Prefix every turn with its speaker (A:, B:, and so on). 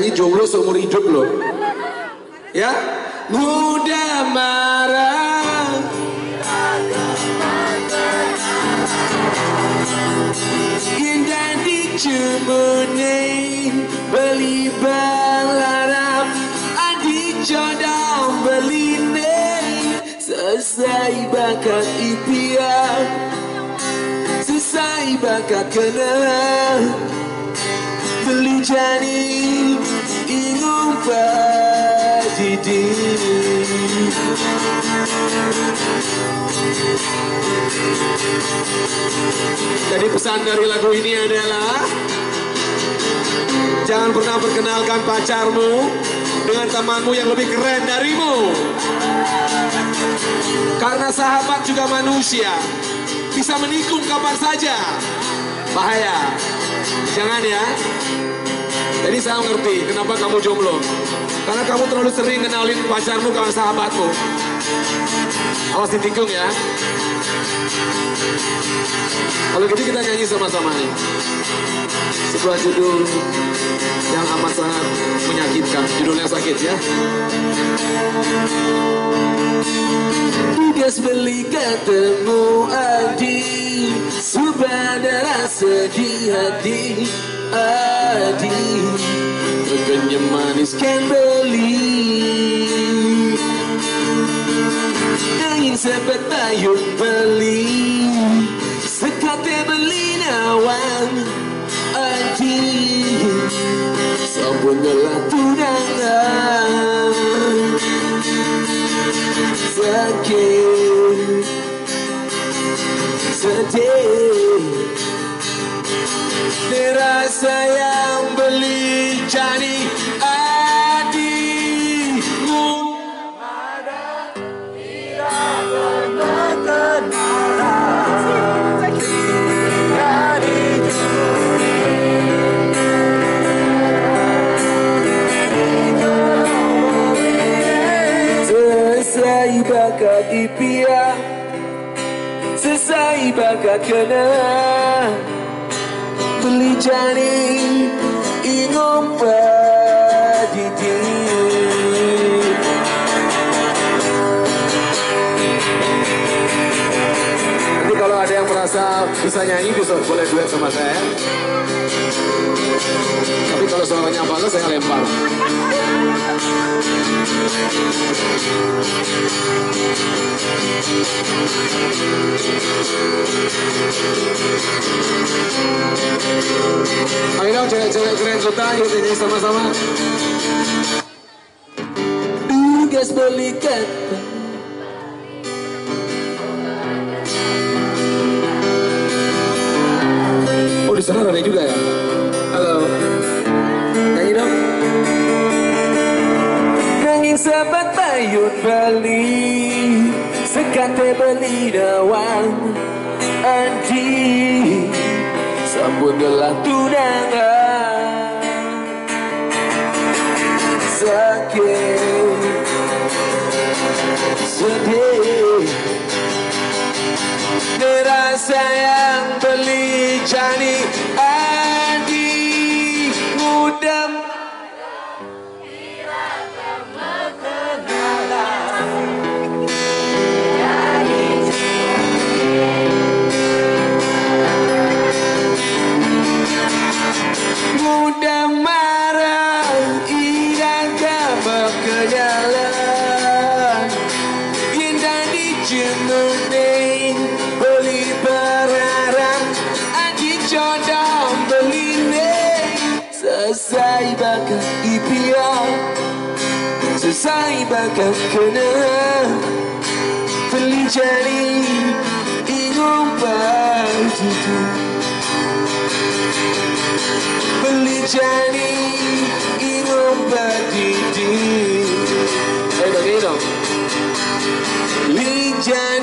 A: nyanyi jomblo seumur hidup loh. Ya, mudah marah. Indah dicemune beli balarap Adi jodoh beline Selesai bakat impian Selesai bakat kenal Beli jani Jadi pesan dari lagu ini adalah Jangan pernah perkenalkan pacarmu dengan temanmu yang lebih keren darimu. Karena sahabat juga manusia, bisa menikung kapan saja. Bahaya. Jangan ya. Jadi saya ngerti kenapa kamu jomblo. Karena kamu terlalu sering kenalin pacarmu ke sahabatmu. Awas ditikung ya. Kalau gitu kita nyanyi sama-sama nih. Sebuah judul yang amat sangat menyakitkan. Judulnya sakit ya. Tugas beli ketemu Adi Subhanallah sedih hati Adi Regennya manis kan beli payung beli gelap tunangan. Sakit. Sedih. Dirasa yang beli jadi Impian Selesai bakat kena. Beli jani Ingin padidi Nanti kalau ada yang merasa bisa nyanyi bisa boleh duet sama saya. Tapi kalau suaranya bagus saya lempar Ayo dong cewek-cewek keren kita yuk nyanyi sama-sama Tugas beli kata Oh di sana ada juga ya? Sahabat payun beli Sekate beli dawang Andi Sambut gelang tunangan. Sakit Sedih Derasa yang bakıp ipiya Susai bakıp kena Feli jari Inung bajutu Feli jari Inung bajutu Hey, dong, hey, dong Lijani